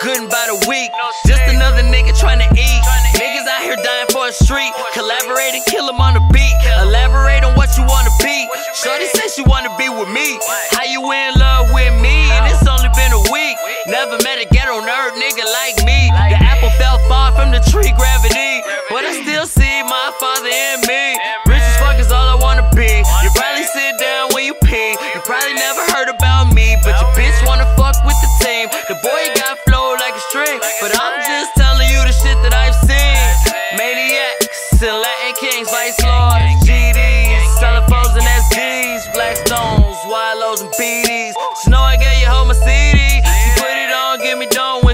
good in about a week. Just another nigga trying to eat. Niggas out here dying for a street. Collaborate and kill them on the beat. Elaborate on what you wanna be. Shorty said she wanna be with me. How you in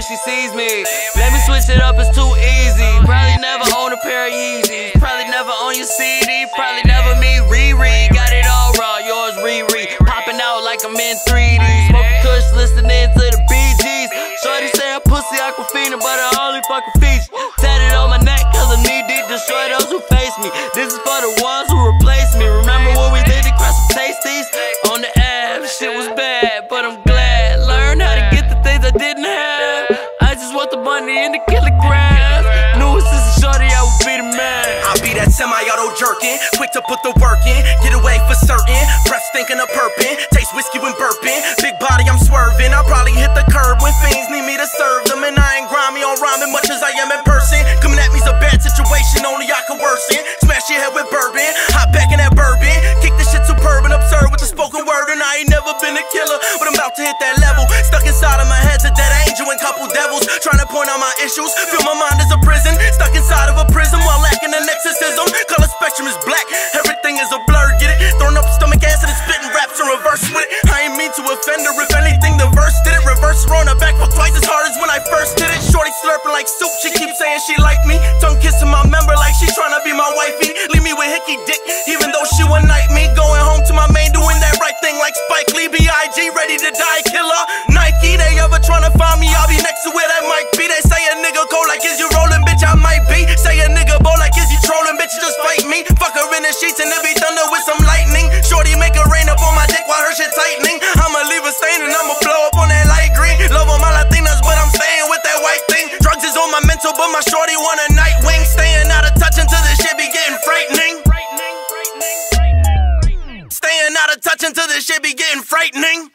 she sees me. Let me switch it up, it's too easy. Probably never own a pair of Yeezys. Probably never own your CD. Probably never meet Riri. Got it all raw, yours Riri. Popping out like I'm in 3D. Smoking Kush, listening to the BGs. Shorty say I'm pussy Aquafina, but I only fucking feature. Tatted on my neck, cause I'm knee deep. Destroy those who face me. This is for the ones who replace me. Remember when we did the crush some tasties? On the semi-auto jerkin, quick to put the work in, get away for certain. Breath stinking of burping, taste whiskey when burping. Big body, I'm swerving. I'll probably hit the curb when fiends need me to serve them. And I ain't grimy on rhyming much as I am in person. Coming at me's a bad situation, only I can worsen. Smash your head with bourbon, hop back in that bourbon. Kick this shit superb and absurd with the spoken word. And I ain't never been a killer, but I'm about to hit that Trying to point out my issues, feel my mind is a prison. Stuck inside of a prison while lacking an exorcism. Color spectrum is black, everything is a blur, get it? Throwing up stomach acid and spitting raps in reverse with it. I ain't mean to offend her, if anything, the verse did it. Reverse run her back for twice as hard as when I first did it. Shorty slurping like soup, she keeps saying she like me. Tongue kissing my member like she trying to be my wifey. Leave me with hickey dick, even though she one night me. Staying